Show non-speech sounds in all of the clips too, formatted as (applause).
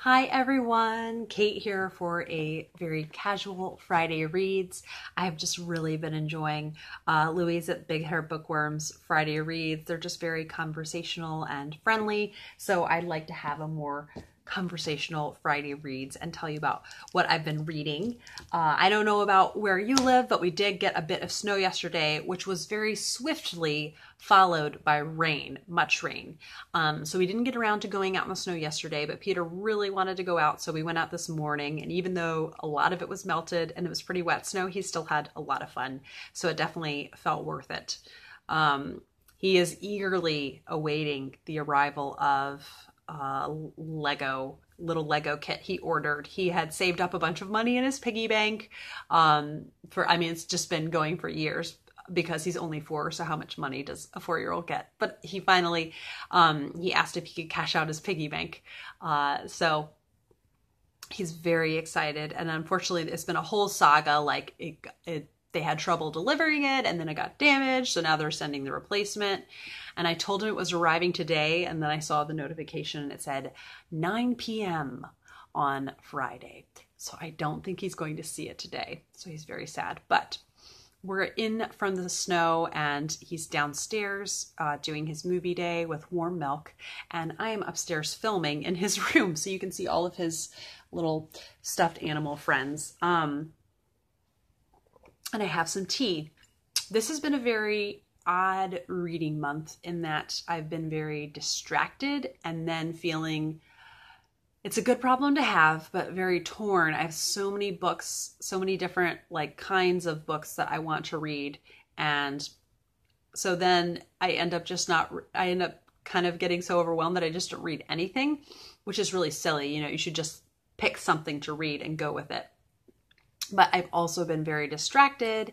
Hi everyone, Kate here for a very casual Friday Reads. I have just really been enjoying uh, Louise at Big Hair Bookworms Friday Reads. They're just very conversational and friendly, so I'd like to have a more conversational Friday reads and tell you about what I've been reading. Uh, I don't know about where you live, but we did get a bit of snow yesterday, which was very swiftly followed by rain, much rain. Um, so we didn't get around to going out in the snow yesterday, but Peter really wanted to go out, so we went out this morning. And even though a lot of it was melted and it was pretty wet snow, he still had a lot of fun. So it definitely felt worth it. Um, he is eagerly awaiting the arrival of uh, Lego little Lego kit he ordered. He had saved up a bunch of money in his piggy bank. Um, for I mean, it's just been going for years because he's only four. So how much money does a four year old get? But he finally um, he asked if he could cash out his piggy bank. Uh, so he's very excited. And unfortunately, it's been a whole saga. Like it, it they had trouble delivering it and then it got damaged. So now they're sending the replacement. And I told him it was arriving today. And then I saw the notification and it said 9 p.m. on Friday. So I don't think he's going to see it today. So he's very sad. But we're in from the snow and he's downstairs uh, doing his movie day with warm milk and i am upstairs filming in his (laughs) room so you can see all of his little stuffed animal friends um, and I have some tea. This has been a very odd reading month in that I've been very distracted and then feeling it's a good problem to have, but very torn. I have so many books, so many different like kinds of books that I want to read. And so then I end up just not, I end up kind of getting so overwhelmed that I just don't read anything, which is really silly. You know, you should just pick something to read and go with it but I've also been very distracted.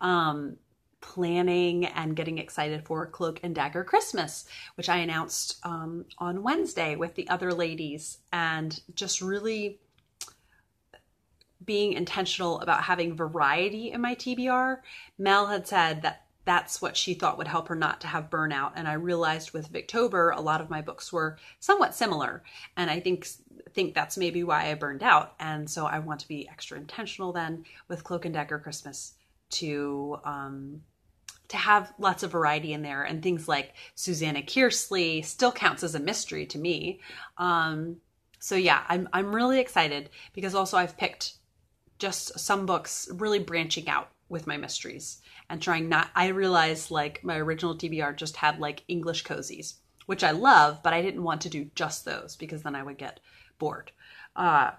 Um, planning and getting excited for Cloak and Dagger Christmas, which I announced um, on Wednesday with the other ladies, and just really being intentional about having variety in my TBR. Mel had said that that's what she thought would help her not to have burnout. And I realized with Victober, a lot of my books were somewhat similar. And I think think that's maybe why I burned out. And so I want to be extra intentional then with Cloak and Dagger Christmas to um, to have lots of variety in there and things like Susanna Kearsley still counts as a mystery to me. Um, so yeah, I'm I'm really excited because also I've picked just some books really branching out with my mysteries and trying not I realized like my original TBR just had like English cozies, which I love, but I didn't want to do just those because then I would get bored. Uh,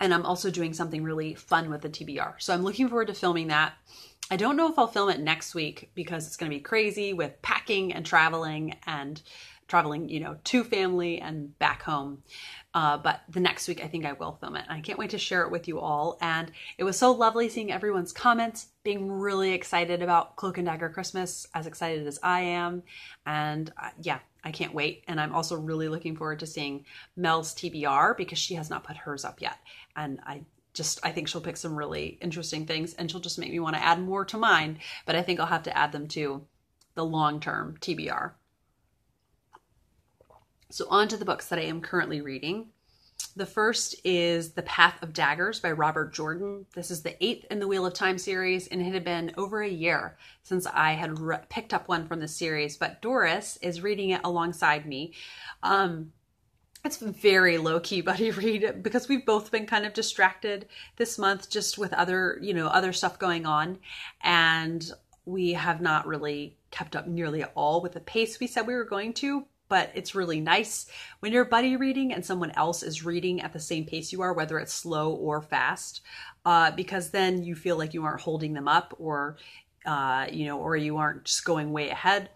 and I'm also doing something really fun with the TBR. So I'm looking forward to filming that. I don't know if I'll film it next week because it's going to be crazy with packing and traveling and traveling, you know, to family and back home. Uh, but the next week, I think I will film it. I can't wait to share it with you all. And it was so lovely seeing everyone's comments, being really excited about Cloak and Dagger Christmas, as excited as I am. And uh, yeah, I can't wait. And I'm also really looking forward to seeing Mel's TBR because she has not put hers up yet. And I just I think she'll pick some really interesting things and she'll just make me want to add more to mine, but I think I'll have to add them to the long-term TBR. So, on to the books that I am currently reading. The first is The Path of Daggers by Robert Jordan. This is the eighth in the Wheel of Time series, and it had been over a year since I had re- picked up one from the series. But Doris is reading it alongside me. Um, it's very low key buddy (laughs) read because we've both been kind of distracted this month just with other, you know, other stuff going on. And we have not really kept up nearly at all with the pace we said we were going to but it's really nice when you're buddy reading and someone else is reading at the same pace you are, whether it's slow or fast, uh, because then you feel like you aren't holding them up or, uh, you know, or you aren't just going way ahead.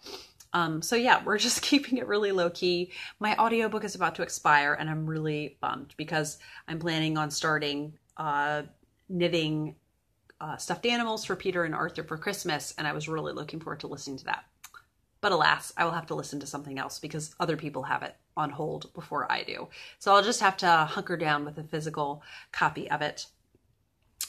Um, so yeah, we're (laughs) just keeping it really low key. My audiobook is about to expire and I'm really bummed because I'm planning on starting uh, knitting uh, stuffed animals for Peter and Arthur for Christmas, and I was really looking forward to listening to that. But alas, I will have to listen to something else because other people have it on hold before I do. So I'll just have to hunker down with a physical copy of it.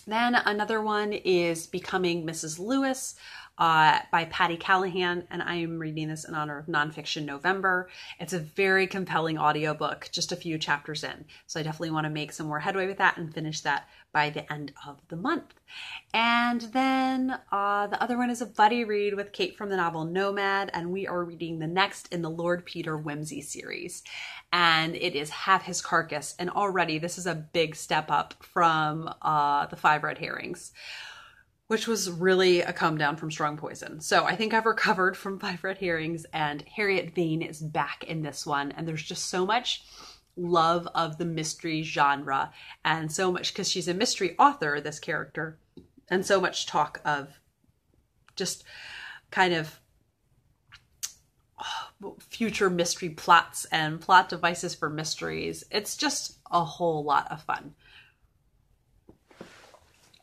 Then another one is Becoming Mrs. Lewis. Uh, by Patti Callahan, and I am reading this in honor of Nonfiction November. It's a very compelling audiobook, just a few chapters in. So I definitely want to make some more headway with that and finish that by the end of the month. And then uh, the other one is a buddy read with Kate from the novel Nomad, and we are reading the next in the Lord Peter Wimsey series. And it is Have His Carcase. And already this is a big step up from uh, the Five Red Herrings which was really a come down from Strong Poison. So I think I've recovered from (laughs) Five Red Herrings, and Harriet Vane is back in this one. And there's just so much love of the mystery genre, and so much because she's a mystery author, this character, and so much talk of just kind of oh, future mystery plots and plot devices for mysteries. It's just a whole lot of fun.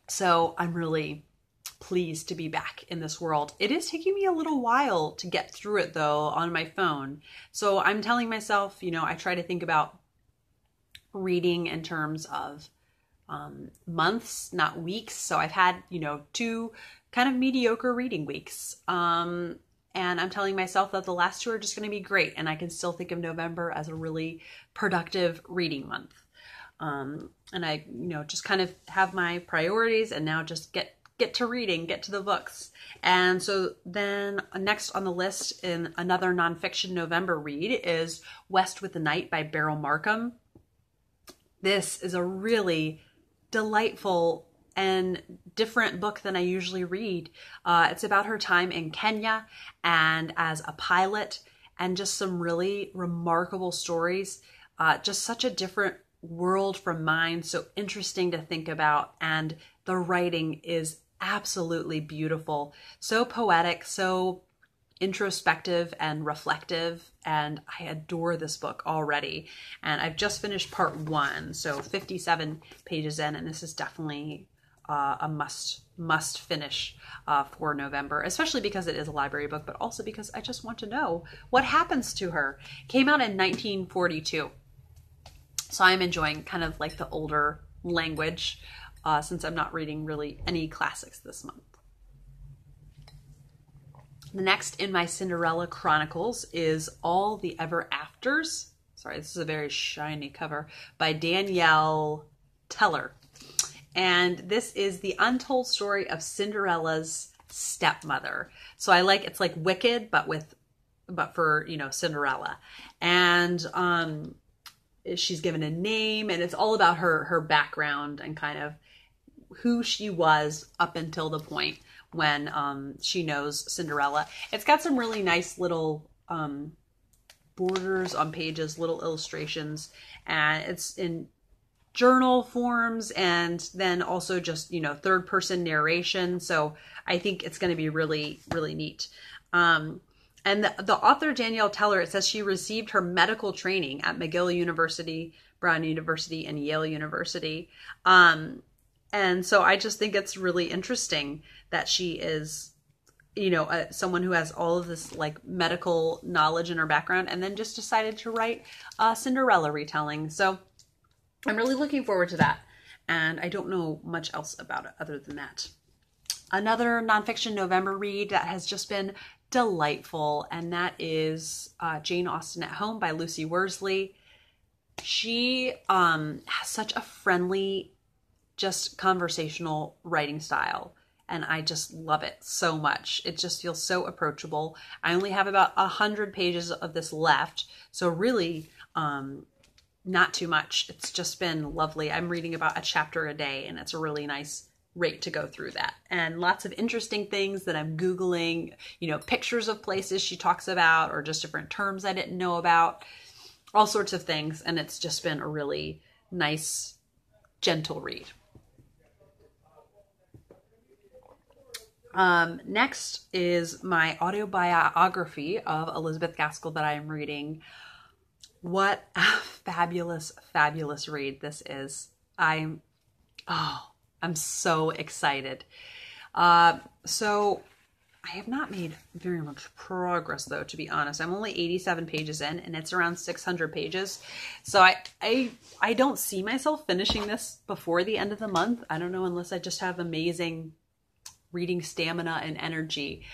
So I'm really pleased to be back in this world. It is taking me a little while to get through it though on my phone. So I'm telling myself, you know, I try to think about reading in terms of um, months, not weeks. So I've had, you know, two kind of mediocre reading weeks. Um, and I'm telling myself that the last two are just going to be great. And I can still think of November as a really productive reading month. Um, and I, you know, just kind of have my priorities and now just get get to reading, get to the books. And so then next on the list in another nonfiction November read is West with the Night by Beryl Markham. This is a really delightful and different book than I usually read. Uh, it's about her time in Kenya and as a pilot, and just some really remarkable stories. Uh, just such a different world from mine, so interesting to think about. And the writing is absolutely beautiful, so poetic, so introspective and reflective and I adore this book already. And I've just finished part one, so 57 pages in, and this is definitely uh, a must must finish uh, for November, especially because it is a library book, but also because I just want to know what happens to her. Came out in 1942, so I'm enjoying kind of like the older language uh, since I'm not reading really any classics this month. The next in my Cinderella Chronicles is All the Ever Afters. Sorry, this is a very shiny cover by Danielle Teller. And this is the untold story of Cinderella's stepmother. So I like it's like Wicked, but with but for you know Cinderella. And um she's given a name and it's all about her her background and kind of who she was up until the point when um, she knows Cinderella. It's got some really nice little um, borders on pages, little illustrations, and it's in journal forms and then also just, you know, third person narration. So I think it's going to be really, really neat. Um, and the, the author, Danielle Teller, it says she received her medical training at McGill University, Brown University, and Yale University. Um, and so I just think it's really interesting that she is you know uh, someone who has all of this like medical knowledge in her background and then just decided to write a cinderella retelling. So i'm really looking forward to that. And i don't know much else about it other than that. Another nonfiction november read that has just been delightful and that is uh, jane austen at home by lucy worsley. She um, has such a friendly just conversational writing style and I just love it so much. It just feels so approachable. I only have about a hundred pages of this left, so really, um, not too much. It's just been lovely. I'm reading about a chapter a day, and it's a really nice rate to go through that. And lots of interesting things that I'm googling. You know, pictures of places she talks about, or just different terms I didn't know about. All sorts of things, and it's just been a really nice, gentle read. Um, next is my autobiography of Elizabeth Gaskell that I am reading. What a (laughs) fabulous, fabulous read this is. I'm, oh, I'm so excited. Uh, so I have not made very much progress though, to be honest. I'm only 87 pages in and it's around 600 pages. So I, I, I don't see myself finishing this before the end of the month. I don't know unless I just have amazing reading stamina and energy.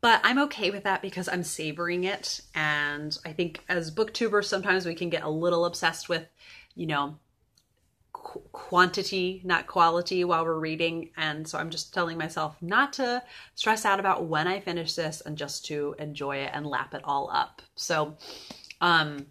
But I'm okay with that because I'm savoring it. And I think as booktubers, sometimes we can get a little obsessed with, you know, qu- quantity, not quality while we're reading. And so I'm just telling myself not to stress out about when I finish this and just to enjoy it and lap it all up. So, um,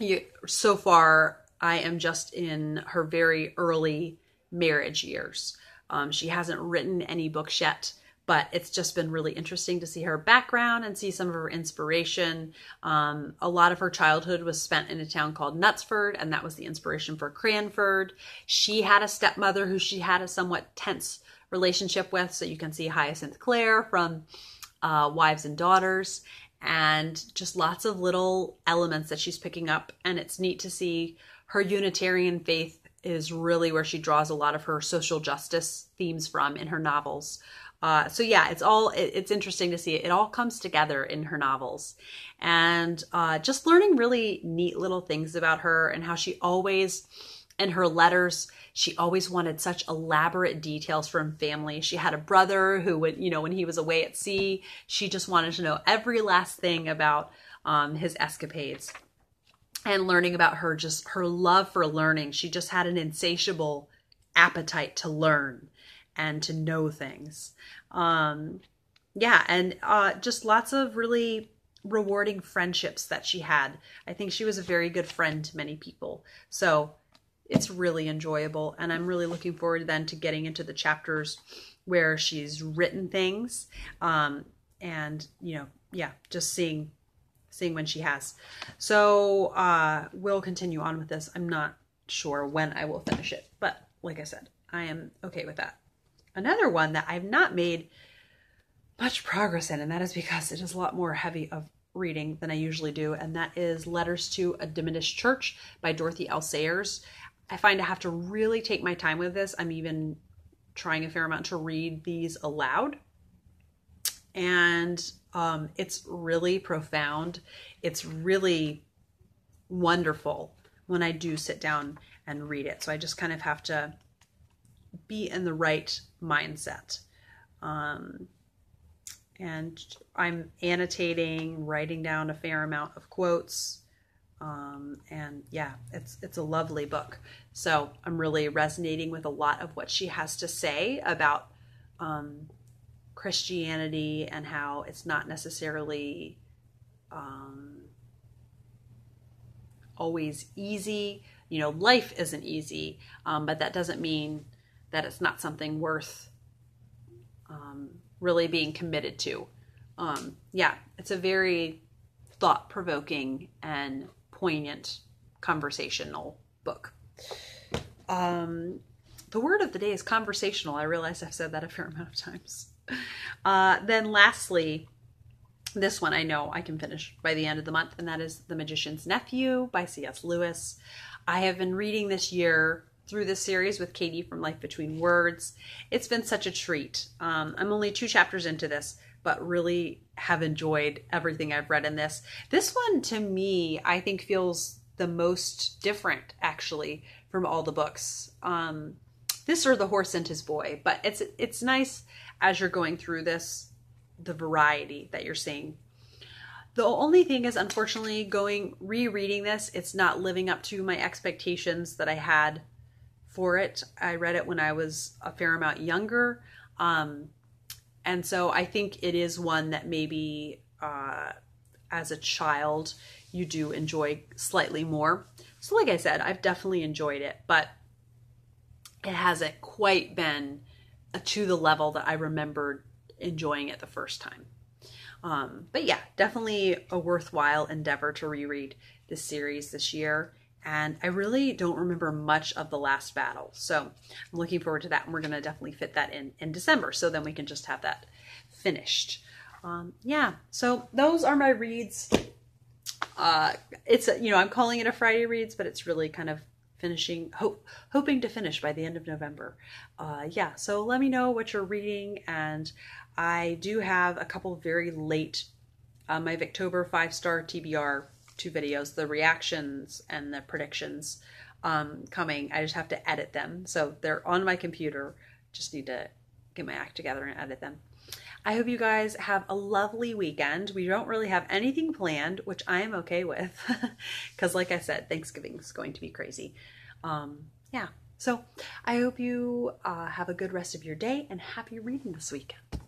you, so far, I am just in her very early marriage years. Um, she hasn't written any books yet but it's just been really interesting to see her background and see some of her inspiration. Um, a lot of her childhood was spent in a town called Knutsford, and that was the inspiration for Cranford. She had a stepmother who she had a somewhat tense relationship with, so you can see Hyacinth Clare from uh, Wives and Daughters, and just lots of little elements that she's picking up. And it's neat to see her Unitarian faith is really where she draws a lot of her social justice themes from in her novels. Uh, so yeah, it's all it, it's interesting to see it. It all comes together in her novels, and uh, just learning really neat little things about her and how she always, in her letters, she always wanted such elaborate details from family. She had a brother who would, you know, when he was away at sea, she just wanted to know every last thing about um, his escapades and learning about her just her love for learning she just had an insatiable appetite to learn and to know things. Um, yeah, and uh, just lots of really rewarding friendships that she had. I think she was a very good friend to many people. So it's really enjoyable. And I'm really looking forward then to getting into the chapters where she's written things. Um, and, you know, yeah, just seeing seeing when she has. So uh, we'll continue on with this. I'm not sure when I will finish it, but like I said, I am okay with that another one that I've not made much progress in, and that is because it is a lot more heavy of reading than I usually do, and that is Letters to a Diminished Church by Dorothy L. Sayers. I find I have to really take my time with this. I'm even trying a fair amount to read these aloud. And um, it's really profound. It's really wonderful when I do sit down and read it. So I just kind of have to be in the right mindset. Um, and I'm annotating, writing down a fair amount of quotes. Um, and yeah, it's it's a lovely book. So I'm really resonating with a lot of what she has to say about um, Christianity and how it's not necessarily um, always easy. You know, life isn't easy, um, but that doesn't mean that it's not something worth um, really being committed to. Um, yeah, it's a very thought provoking and poignant conversational book. Um, the word of the day is conversational. I realize I've said that a fair amount of times. Uh, then, lastly, this one I know I can finish by the end of the month, and that is The Magician's Nephew by C.S. Lewis. I have been reading this year through this series with Katie from Life Between Words. It's been such a treat. Um, I'm only two chapters into this, but really have enjoyed everything I've read in this. This one, to me, I think feels the most different, actually, from all the books. Um, this or The Horse and His Boy, but it's it's nice as you're going through this, the variety that you're seeing. The only thing is, unfortunately, going rereading this, it's not living up to my expectations that I had for it. I read it when I was a fair amount younger. Um, and so I think it is one that maybe uh, as a child you do enjoy slightly more. So, like I said, I've definitely enjoyed it, but it hasn't quite been to the level that I remembered enjoying it the first time. Um, but yeah, definitely a worthwhile endeavor to reread this series this year and I really don't remember much of the last battle. So I'm looking forward to that, and we're going to definitely fit that in in December. So then we can just have that finished. Um, yeah, so those are my reads. Uh, it's a, you know I'm calling it a Friday reads, but it's really kind of finishing hope hoping to finish by the end of November. Uh, yeah, so let me know what you're reading, and I do have a couple very late uh, my Victober five star TBR two videos, the reactions and the predictions um, coming. I just have to edit them. So they're on my computer. Just need to get my act together and edit them. I hope you guys have a lovely weekend. We don't really have anything planned, which I am okay with (laughs) because, like I said, Thanksgiving is going to be crazy. Um, yeah. So I hope you uh, have a good rest of your day and happy reading this weekend.